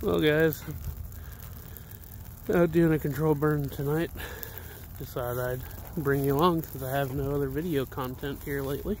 Well guys, out doing a control burn tonight. Decided I'd bring you along since I have no other video content here lately.